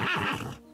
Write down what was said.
Ha ha ha!